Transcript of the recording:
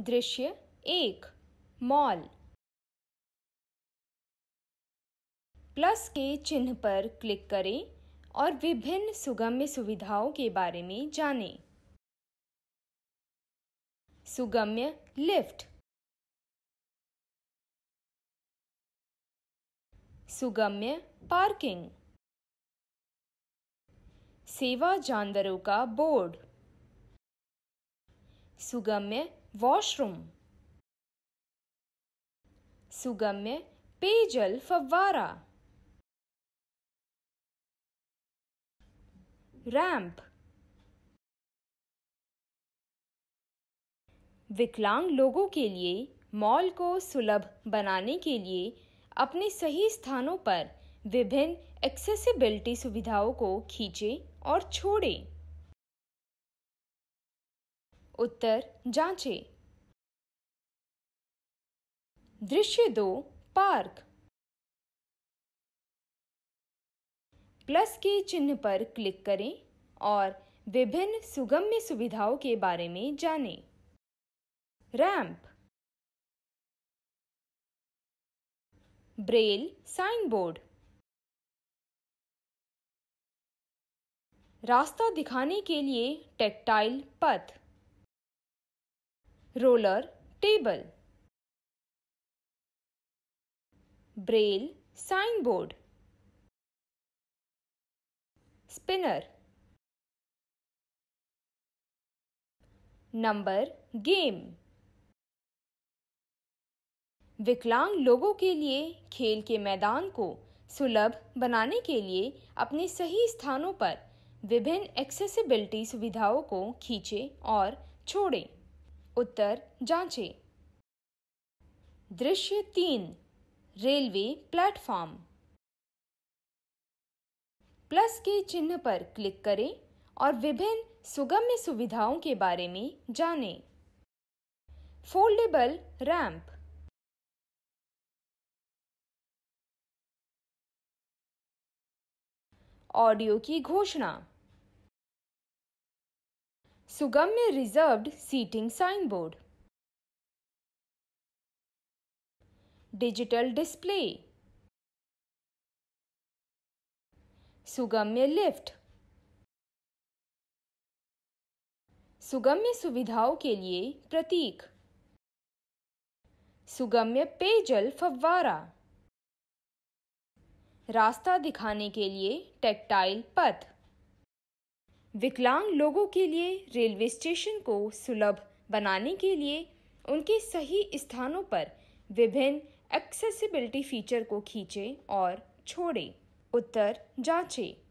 दृश्य एक, mall. Plus के चिन्ह पर क्लिक करें और विभिन्न सुगम्य सुविधाओं के बारे में जानें। सुगम्य लिफ्ट। सुगम्य पार्किंग। सेवा जानवरों का बोर्ड। सुगम्य वॉशरूम सुगम्य पेयजल फव्वारा. रैंप विकलांग लोगों के लिए मॉल को सुलभ बनाने के लिए, अपने सही स्थानों पर विभिन्न एक्सेसिबिलिटी सुविधाओं को खींचें और छोड़ें। उत्तर, जांचें। दृश्य दो, पार्क। प्लस के चिन्ह पर क्लिक करें और विभिन्न सुगम्य सुविधाओं के बारे में जानें। रैंप। ब्रेल साइन बोर्ड रास्ता दिखाने के लिए tactile path. Table. Braille sign board spinner. Number game. विकलांग लोगों के लिए खेल के मैदान को सुलभ बनाने के लिए अपने सही स्थानों पर विभिन्न एक्सेसिबिलिटी सुविधाओं को खींचें और छोड़ें। उत्तर, जांचें। दृश्य तीन, रेलवे प्लेटफॉर्म। प्लस के चिन्ह पर क्लिक करें और विभिन्न सुगम्य सुविधाओं के बारे में जानें। फोल्डेबल रैंप ऑडियो की घोषणा। सुगम्य reserved seating sign board digital display सुगम्य लिफ्ट सुगम्य सुविधाओं के लिए प्रतीक. सुगम्य पेयजल फव्वारा रास्ता दिखाने के लिए टेक्टाइल पथ. विकलांग लोगों के लिए रेलवे स्टेशन को सुलभ बनाने के लिए उनके सही स्थानों पर विभिन्न एक्सेसिबिलिटी फीचर को खींचे और छोड़े। उत्तर जांचें।